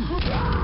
Oh,